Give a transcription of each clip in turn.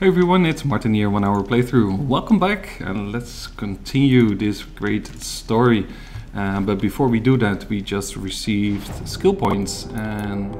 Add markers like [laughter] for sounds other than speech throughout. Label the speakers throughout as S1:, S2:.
S1: Hi everyone, it's Martin here, one hour playthrough. Welcome back and let's continue this great story. Uh, but before we do that, we just received skill points and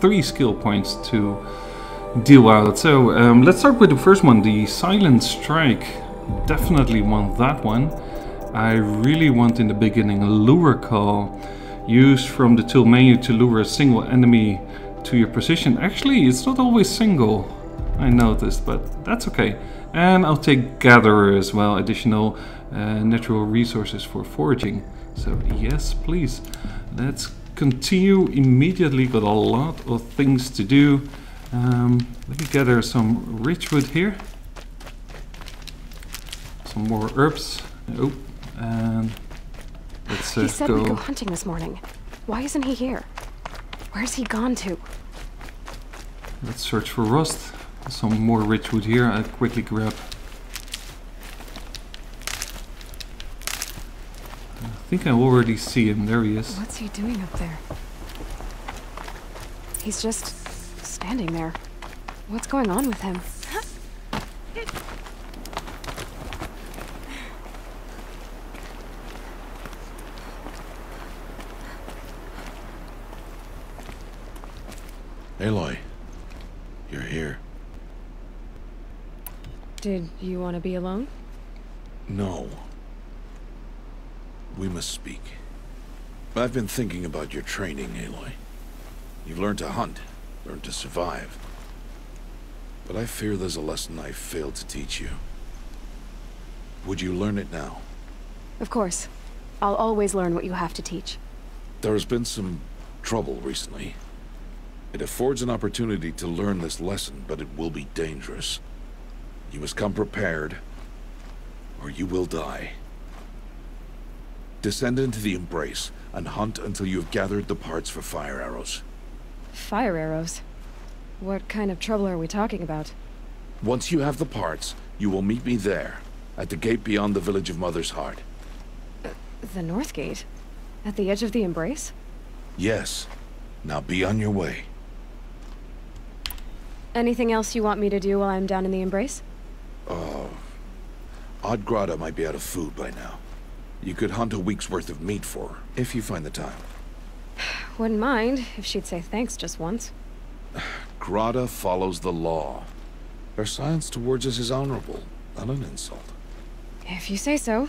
S1: three skill points to deal out. So um, let's start with the first one, the Silent Strike. Definitely want that one. I really want in the beginning a lure call. Used from the tool menu to lure a single enemy to your position. Actually, it's not always single. I noticed, but that's okay. And I'll take Gatherer as well, additional uh, natural resources for foraging. So yes, please. Let's continue immediately, got a lot of things to do. Um, let me gather some ridgewood here. Some more herbs. Oh, and let's uh,
S2: he said
S1: go.
S2: we'd go hunting this morning. Why isn't he here? Where's he gone to?
S1: Let's search for Rost. Some more ridgewood here. I'll quickly grab. I think I already see him. There he is.
S2: What's he doing up there? He's just standing there. What's going on with him?
S3: Aloy, you're here.
S2: Did you want to be alone?
S3: No. We must speak. I've been thinking about your training, Aloy. You've learned to hunt, learned to survive. But I fear there's a lesson I failed to teach you. Would you learn it now?
S2: Of course. I'll always learn what you have to teach.
S3: There has been some trouble recently. It affords an opportunity to learn this lesson, but it will be dangerous. You must come prepared, or you will die. Descend into the Embrace, and hunt until you have gathered the parts for fire arrows.
S2: Fire arrows? What kind of trouble are we talking about?
S3: Once you have the parts, you will meet me there, at the gate beyond the village of Mother's Heart.
S2: Uh, the North Gate? At the edge of the Embrace?
S3: Yes. Now be on your way.
S2: Anything else you want me to do while I'm down in the Embrace?
S3: Oh. Odd Grata might be out of food by now. You could hunt a week's worth of meat for her, if you find the time. [sighs]
S2: Wouldn't mind if she'd say thanks just once. [sighs]
S3: Grata follows the law. Her silence towards us is honorable, not an insult.
S2: If you say so.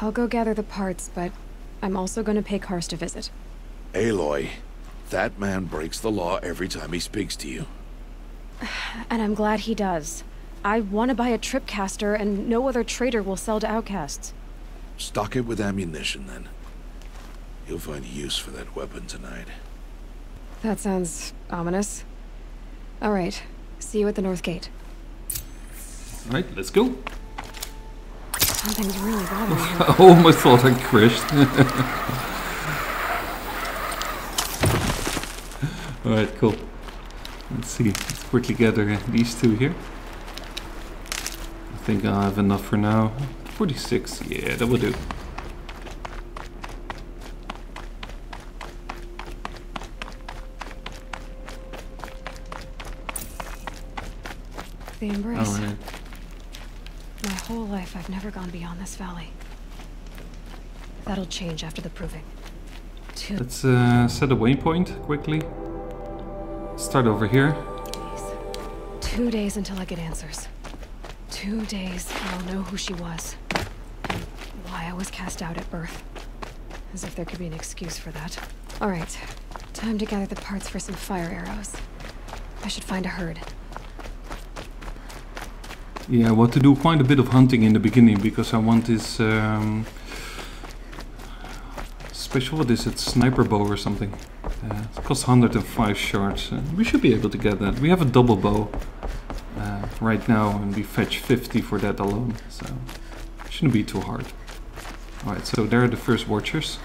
S2: I'll go gather the parts, but I'm also going to pay Karst a visit.
S3: Aloy, that man breaks the law every time he speaks to you.
S2: And I'm glad he does. I want to buy a tripcaster, and no other trader will sell to outcasts.
S3: Stock it with ammunition, then. You'll find use for that weapon tonight.
S2: That sounds ominous. All right. See you at the North Gate.
S1: All right, let's go.
S2: Something's really bothering me. [laughs]
S1: I almost thought I crashed. [laughs] Alright, cool. Let's see. Let's quickly gather these two here. I think I'll have enough for now. 46, yeah, that will do.
S2: The Embrace.
S1: Alright.
S2: My whole life, I've never gone beyond this valley. That'll change after the proving. Two
S1: Let's uh, set a waypoint quickly. Start over here.
S2: days. Two days until I get answers. Two days, and I'll know who she was. And why I was cast out at birth. As if there could be an excuse for that. Alright. Time to gather the parts for some fire arrows. I should find a herd.
S1: Yeah, I want to do quite a bit of hunting in the beginning because I want this um, special, what is it, sniper bow or something. Uh, it costs 105 shards. Uh, we should be able to get that. We have a double bow uh, right now and we fetch 50 for that alone, so shouldn't be too hard. Alright, so there are the first watchers.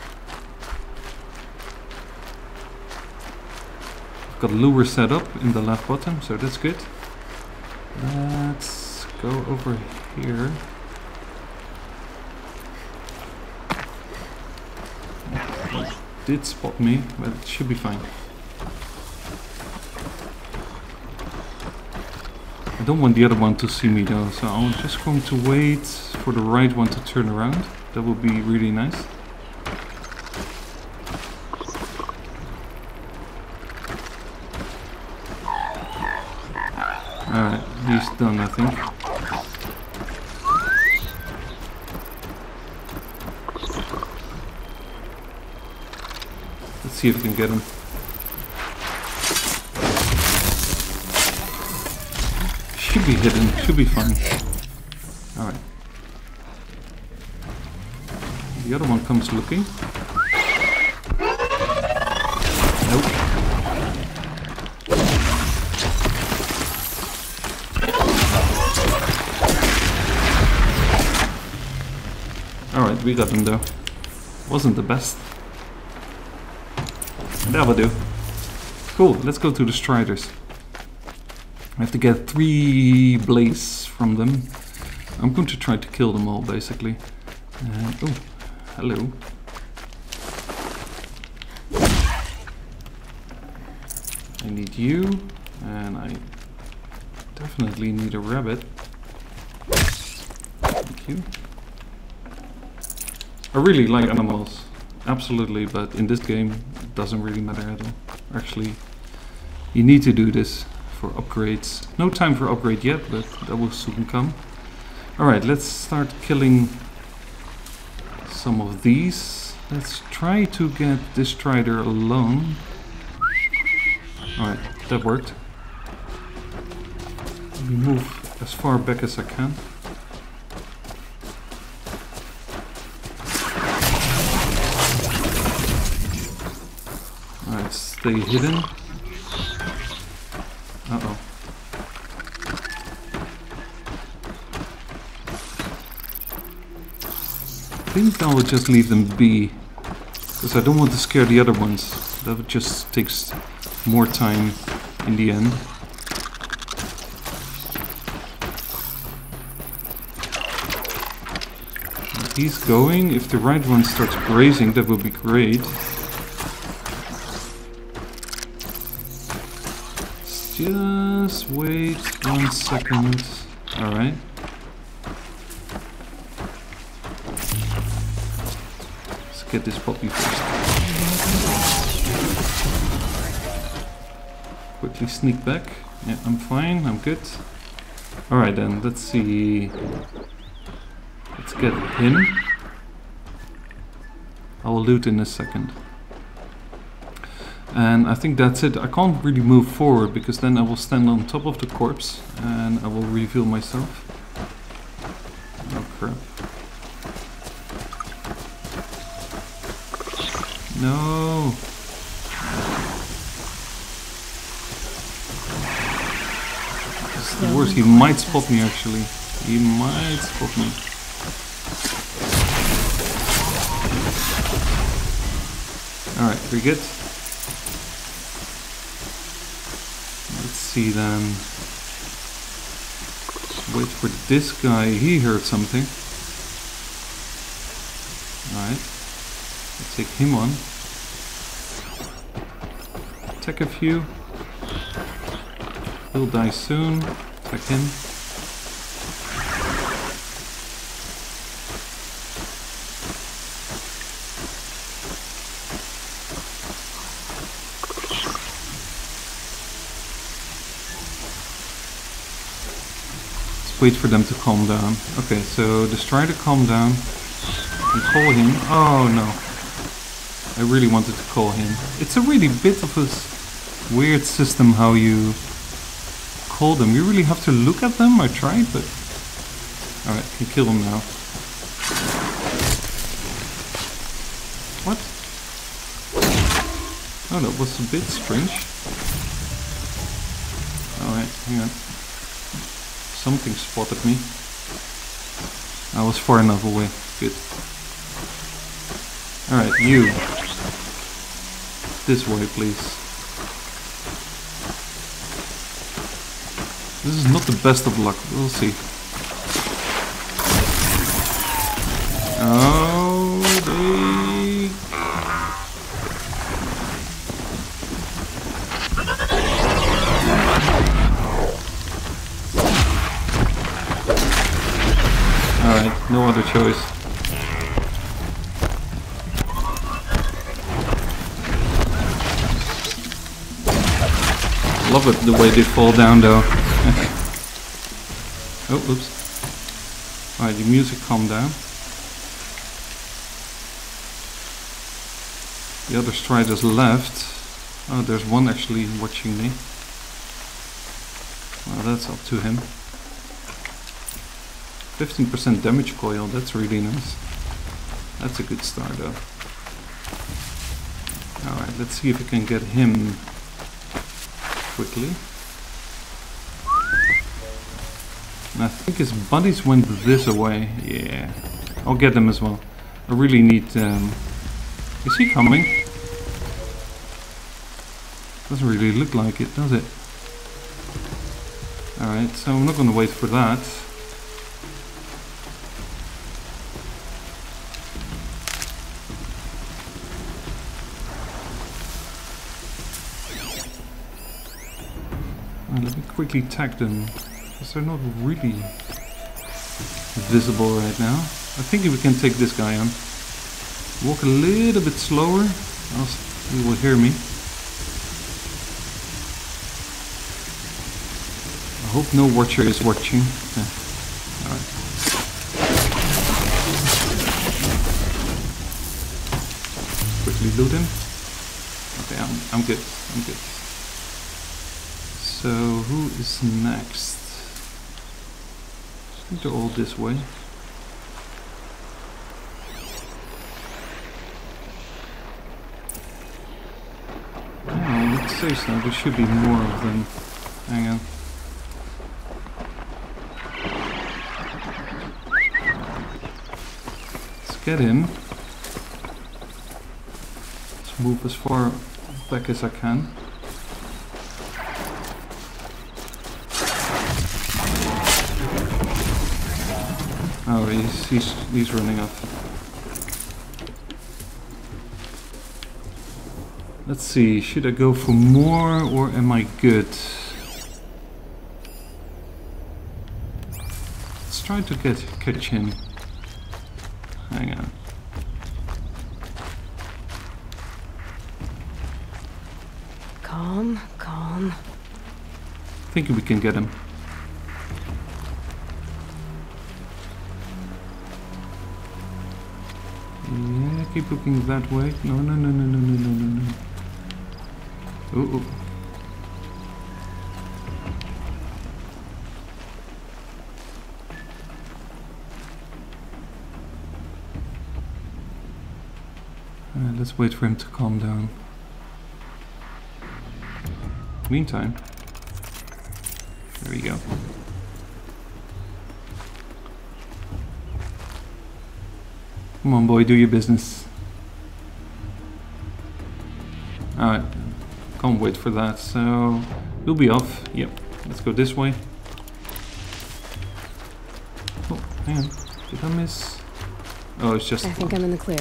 S1: Got lure set up in the left bottom, so that's good. Let's go over here. Did spot me, but it should be fine. I don't want the other one to see me though, so I'm just going to wait for the right one to turn around. That would be really nice. Alright, he's done I think. See if we can get him. Should be hidden, should be fine. Alright. The other one comes looking. Nope. Alright, we got him though. Wasn't the best. That'll do. Cool, let's go to the Striders. I have to get three blaze from them. I'm going to try to kill them all, basically. Oh, hello. I need you, and I definitely need a rabbit. Thank you. I really like animals, absolutely, but in this game doesn't really matter at all. Actually, you need to do this for upgrades. No time for upgrade yet, but that will soon come. Alright, let's start killing some of these. Let's try to get this Strider alone. Alright, that worked. Let me move as far back as I can. Stay hidden. Uh-oh. I think I will just leave them be. Because I don't want to scare the other ones. That would just takes more time in the end. He's going. If the right one starts grazing, that would be great. Just wait one second. Alright. Let's get this puppy first. Quickly sneak back. Yeah, I'm fine, I'm good. Alright then, let's see. Let's get him. I'll loot in a second. And I think that's it. I can't really move forward because then I will stand on top of the corpse and I will reveal myself. Oh crap. No! This is the worst. He might spot me actually. He might spot me. Alright, we're good? See then. Wait for this guy, he heard something. Alright. Let's take him on. Attack a few. He'll die soon. Attack him. Wait for them to calm down. Okay, so just try to calm down and call him. Oh no. I really wanted to call him. It's a really bit of a weird system how you call them. You really have to look at them. I tried, but... Alright, can kill them now. What? Oh, that was a bit strange. Alright, hang on. Something spotted me. I was far enough away. Good. Alright, you. This way, please. This is not the best of luck. We'll see. Oh, choice. Love it the way they fall down though. [laughs] oh, oops. Alright, the music calmed down. The other striders left. Oh, there's one actually watching me. Well, that's up to him. 15% damage coil, that's really nice. That's a good start though. Alright, let's see if we can get him quickly. And I think his buddies went this away. Yeah, I'll get them as well. I really need... Um, is he coming? Doesn't really look like it, does it? Alright, so I'm not going to wait for that. Let me quickly tag them, because they're not really visible right now. I think we can take this guy on. Walk a little bit slower, else he will hear me. I hope no watcher is watching. Yeah. Alright. Quickly loot him. Okay, I'm, I'm good. I'm good. So, who is next? I think they're all this way. Oh, let's say so. There should be more of them. Hang on. Let's get in. Let's move as far back as I can. He's, he's, running off. Let's see, should I go for more or am I good? Let's try to get catch him. Hang on.
S2: Calm, calm.
S1: I think we can get him. Yeah, keep looking that way. No, no, no, no, no, no, no, no, no. Uh, let's wait for him to calm down. Meantime, there we go. Come on, boy, do your business. Alright, can't wait for that, so we'll be off. Yep, let's go this way. Oh, hang on. Did I miss? Oh, it's just.
S2: I think I'm in the clear.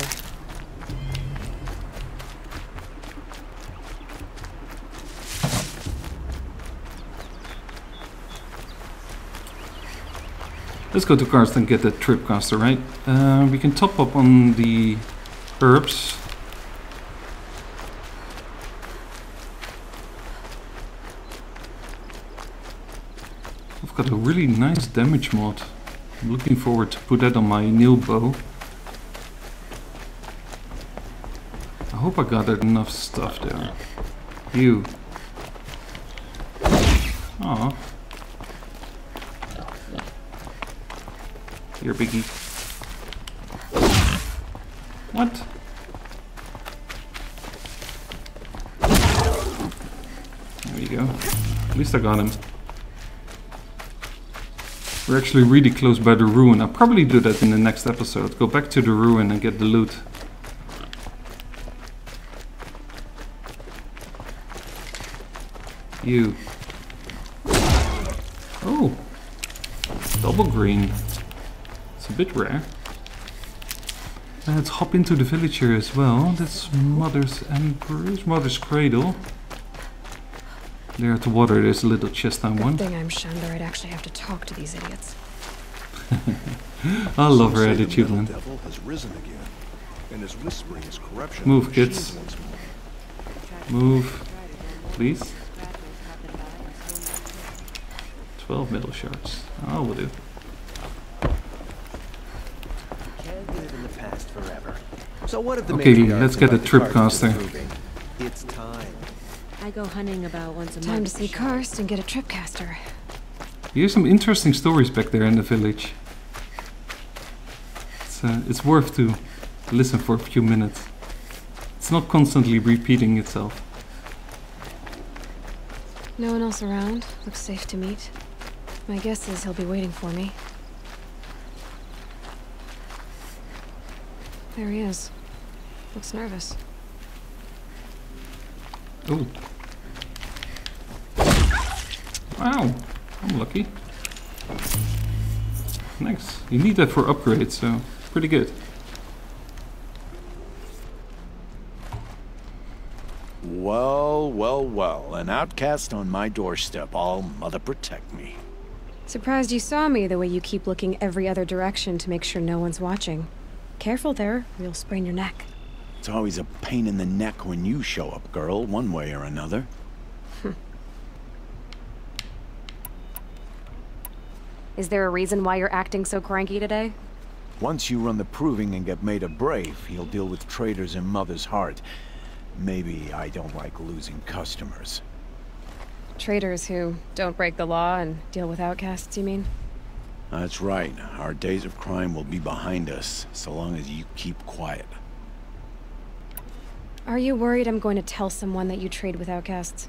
S1: Let's go to Karst and get that tripcaster, right? Uh, we can top up on the herbs. I've got a really nice damage mod. I'm looking forward to put that on my new bow. I hope I gathered enough stuff there. You. Aw. Here, Biggie. What? There you go. At least I got him. We're actually really close by the ruin. I'll probably do that in the next episode. Go back to the ruin and get the loot. You. Oh. Double green. It's a bit rare. Let's hop into the village here as well. That's Mother's Emperor's Mother's Cradle. There at the water, there's a little chest I
S2: Good
S1: want.
S2: thing I'm Shandor. I'd actually have to talk to these idiots. [laughs]
S1: I love her
S4: Some say
S1: attitude, man.
S4: Devil has risen again, and is whispering his corruption.
S1: Move, kids.
S4: machines once more.
S1: Move, please. 12 metal shards. Oh, will do.
S5: Can't live in the past forever. So what if the
S1: Okay, let's get a
S5: the Karst
S1: tripcaster.
S5: It's time.
S6: I go hunting about once a
S2: Time to see Karst and get a tripcaster.
S1: You hear some interesting stories back there in the village. It's, uh, it's worth to listen for a few minutes. It's not constantly repeating itself.
S2: No one else around. Looks safe to meet. My guess is he'll be waiting for me. There he is. Looks nervous.
S1: Oh. Wow, I'm lucky. Nice. You need that for upgrades, so pretty good.
S7: Well, well, well. An outcast on my doorstep. All mother protect me.
S2: Surprised you saw me the way you keep looking every other direction to make sure no one's watching. Careful there, or you'll sprain your neck.
S7: It's always a pain in the neck when you show up, girl, one way or another. [laughs]
S2: Is there a reason why you're acting so cranky today?
S7: Once you run the proving and get made a brave, he'll deal with traitors in Mother's Heart. Maybe I don't like losing customers.
S2: Traitors who don't break the law and deal with outcasts, you mean?
S7: That's right. Our days of crime will be behind us, so long as you keep quiet.
S2: Are you worried I'm going to tell someone that you trade with outcasts?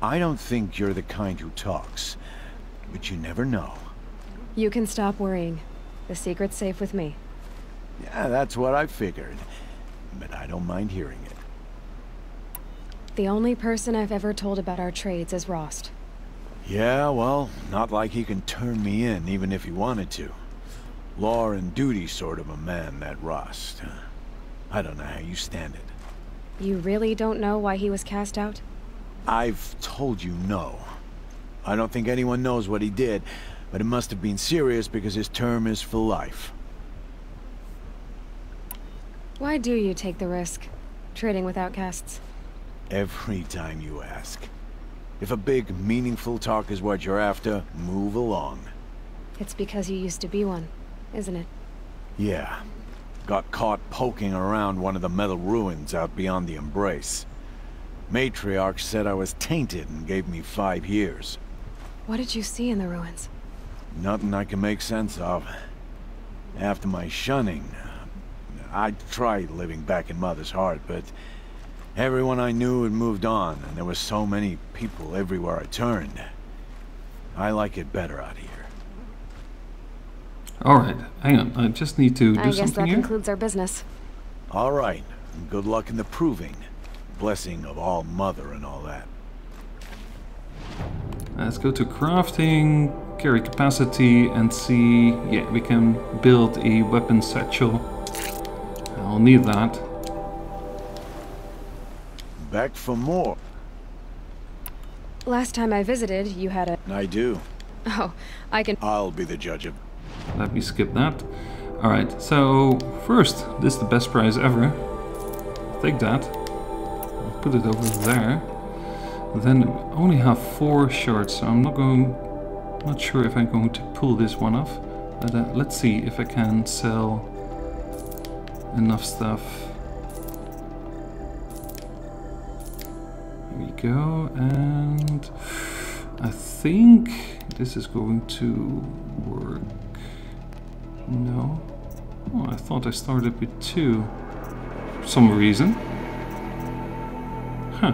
S7: I don't think you're the kind who talks, but you never know.
S2: You can stop worrying. The secret's safe with me.
S7: Yeah, that's what I figured. But I don't mind hearing it.
S2: The only person I've ever told about our trades is Rost.
S7: Yeah, well, not like he can turn me in, even if he wanted to. Law and duty sort of a man, that Rost. I don't know how you stand it.
S2: You really don't know why he was cast out?
S7: I've told you no. I don't think anyone knows what he did, but it must have been serious because his term is for life.
S2: Why do you take the risk? Trading with outcasts?
S7: Every time you ask. If a big, meaningful talk is what you're after, move along.
S2: It's because you used to be one, isn't it?
S7: Yeah. Got caught poking around one of the metal ruins out beyond the Embrace. Matriarch said I was tainted and gave me five years.
S2: What did you see in the ruins?
S7: Nothing I can make sense of. After my shunning, I tried living back in Mother's Heart, but everyone I knew had moved on, and there were so many people everywhere I turned. I like it better out here.
S1: Alright, hang on. I just need to do
S2: I guess that
S1: here.
S2: concludes our business.
S7: All right, good luck in the proving. Blessing of all Mother and all that.
S1: Let's go to crafting, carry capacity, and see. Yeah, we can build a weapon satchel. I'll need that.
S7: Back for more.
S2: Last time I visited, you had a...
S7: I do.
S2: Oh, I can...
S7: I'll be the judge of
S1: Let me skip that. Alright, so first, this is the best prize ever. Take that. Put it over there. Then I only have four shards, so I'm not going... Not sure if I'm going to pull this one off. But uh, let's see if I can sell enough stuff. Go, and I think this is going to work. No. Oh, I thought I started with two. For some reason. Huh.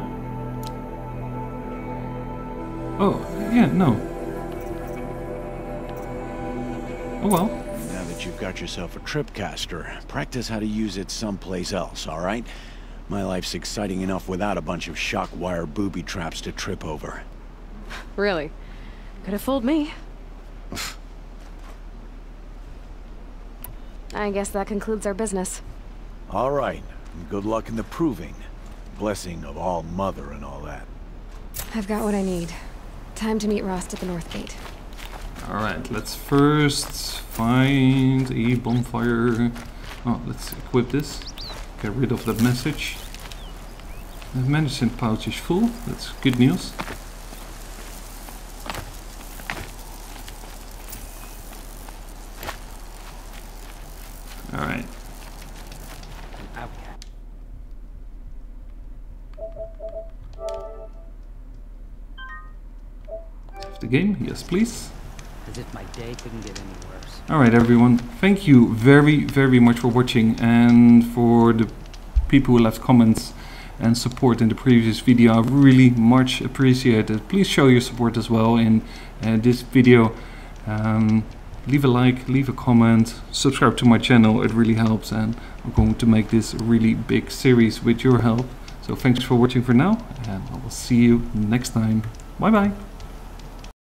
S1: Oh, yeah, no. Oh well.
S7: Now that you've got yourself a tripcaster, practice how to use it someplace else, all right? My life's exciting enough without a bunch of shock wire booby traps to trip over.
S2: Really? Could have fooled me. [sighs] I guess that concludes our business.
S7: All right, good luck in the proving. Blessing of all Mother and all that.
S2: I've got what I need. Time to meet Rost at the North Gate.
S1: Alright, let's first find a bonfire. Oh, let's equip this. Get rid of that message. The medicine pouch is full. That's good news. Alright. Save the game. Yes, please.
S5: If my day couldn't get any worse.
S1: Alright everyone, thank you very very much for watching and for the people who left comments and support in the previous video. I really much appreciate it. Please show your support as well in uh, this video. Um, leave a like, leave a comment, subscribe to my channel, it really helps and I'm going to make this really big series with your help. So thanks for watching for now and I will see you next time. Bye bye.